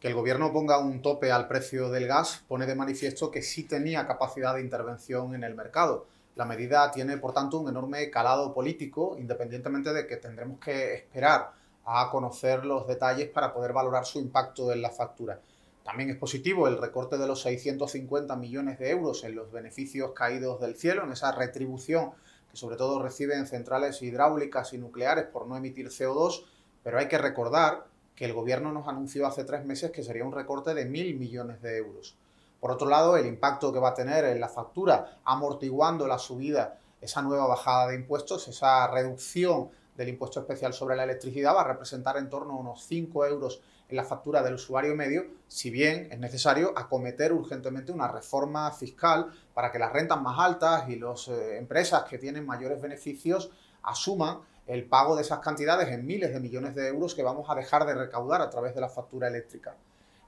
Que el gobierno ponga un tope al precio del gas pone de manifiesto que sí tenía capacidad de intervención en el mercado. La medida tiene, por tanto, un enorme calado político, independientemente de que tendremos que esperar a conocer los detalles para poder valorar su impacto en la factura. También es positivo el recorte de los 650 millones de euros en los beneficios caídos del cielo, en esa retribución que sobre todo reciben centrales hidráulicas y nucleares por no emitir CO2, pero hay que recordar que el gobierno nos anunció hace tres meses que sería un recorte de mil millones de euros. Por otro lado, el impacto que va a tener en la factura, amortiguando la subida, esa nueva bajada de impuestos, esa reducción del impuesto especial sobre la electricidad va a representar en torno a unos 5 euros en la factura del usuario medio, si bien es necesario acometer urgentemente una reforma fiscal para que las rentas más altas y las eh, empresas que tienen mayores beneficios asuman el pago de esas cantidades en miles de millones de euros que vamos a dejar de recaudar a través de la factura eléctrica.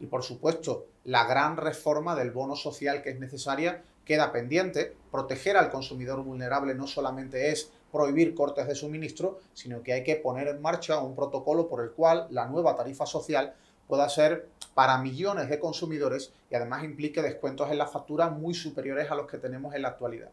Y por supuesto, la gran reforma del bono social que es necesaria queda pendiente. Proteger al consumidor vulnerable no solamente es prohibir cortes de suministro, sino que hay que poner en marcha un protocolo por el cual la nueva tarifa social pueda ser para millones de consumidores y además implique descuentos en la factura muy superiores a los que tenemos en la actualidad.